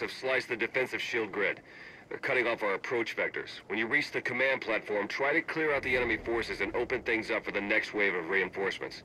Imps have sliced the defensive shield grid. They're cutting off our approach vectors. When you reach the command platform, try to clear out the enemy forces and open things up for the next wave of reinforcements.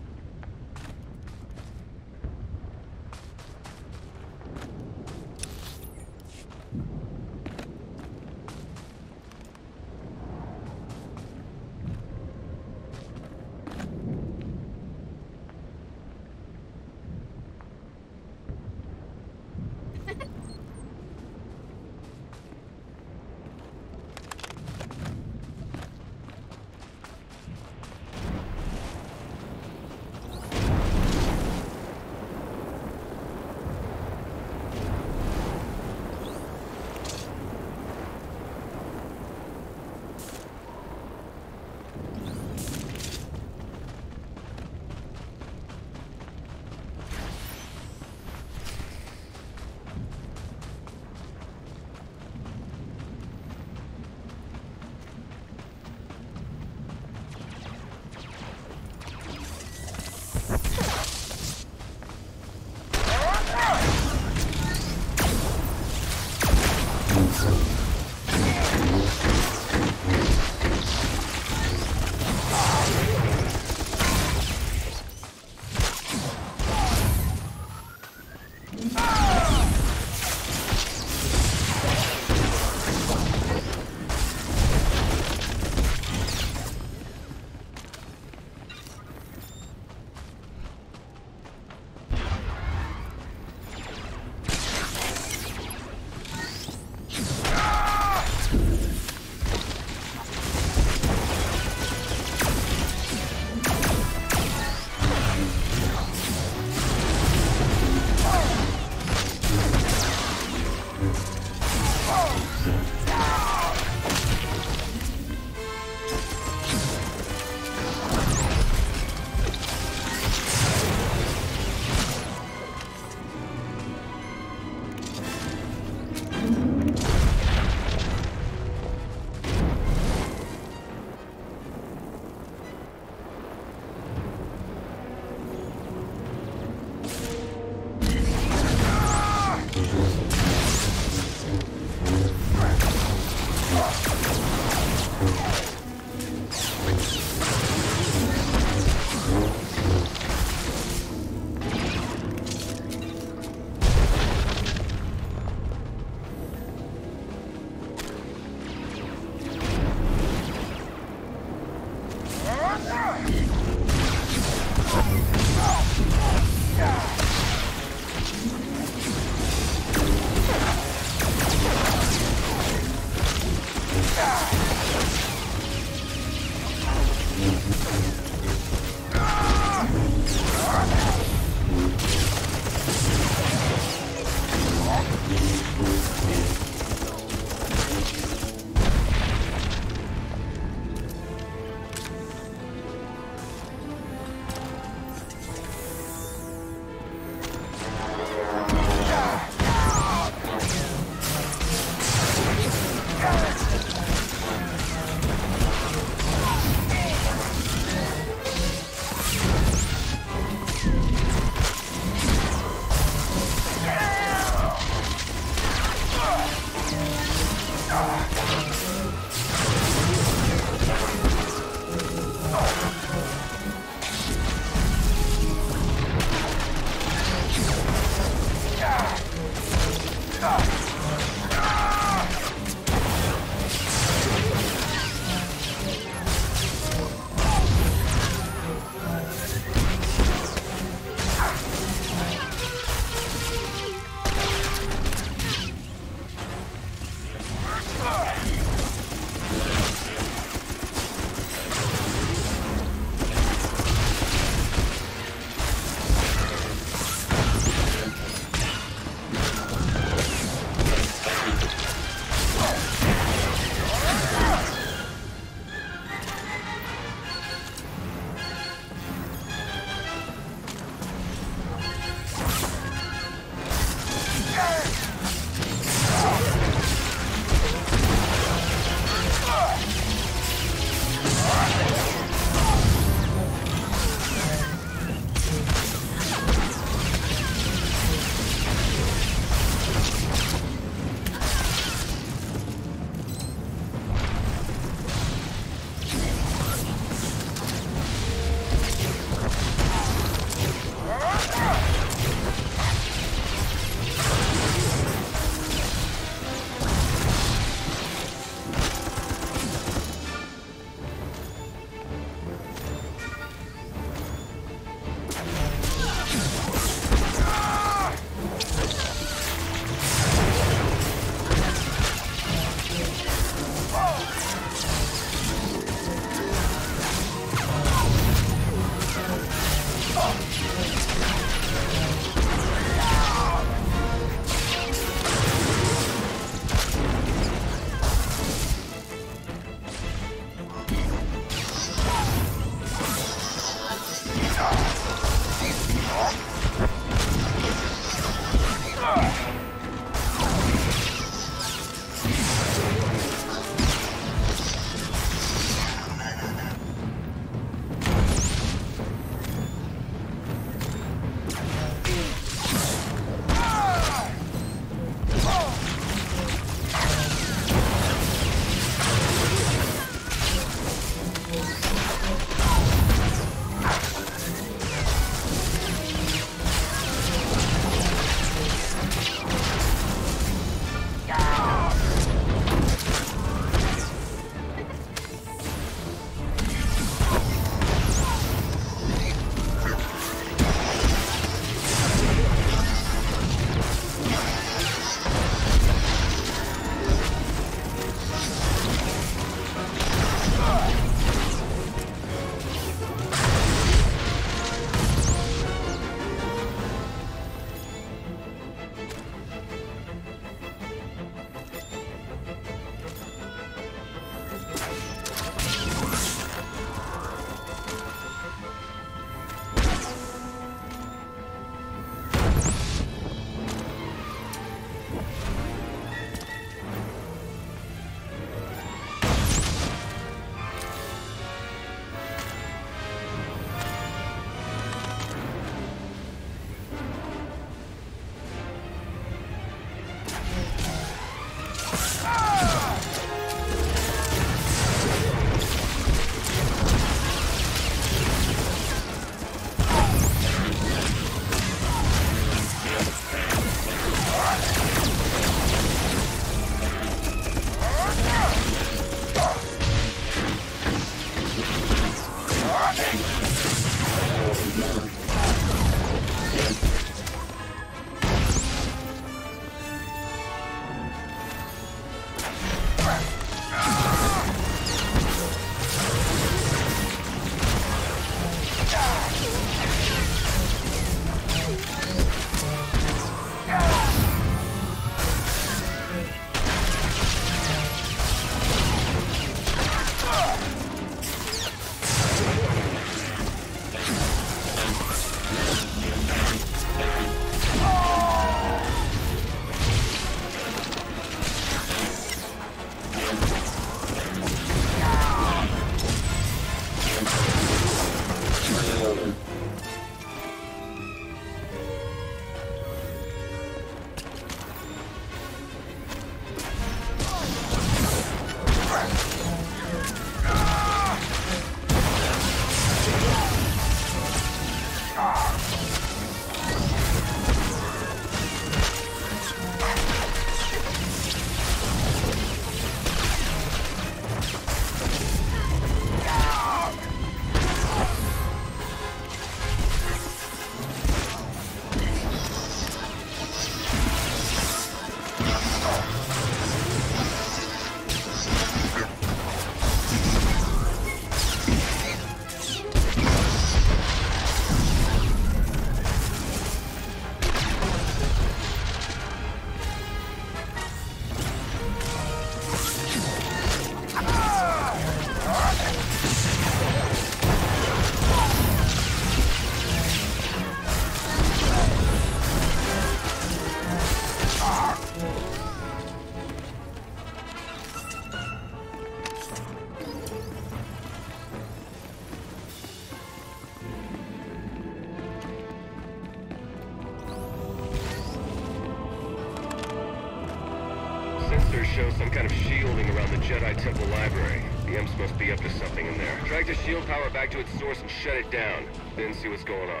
in, see what's going on.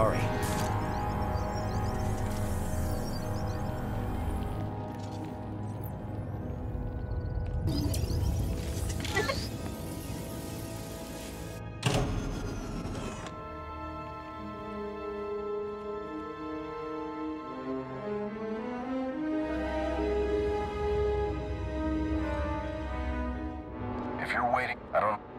sorry. If you're waiting, I don't...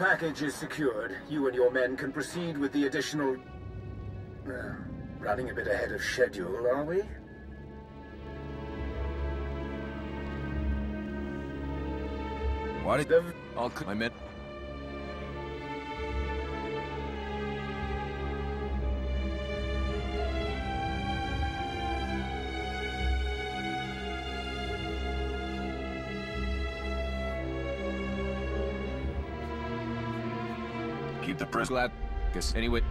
package is secured. You and your men can proceed with the additional... Uh, running a bit ahead of schedule, are we? Why did... The... I'll... I meant... Glad... Guess anyway...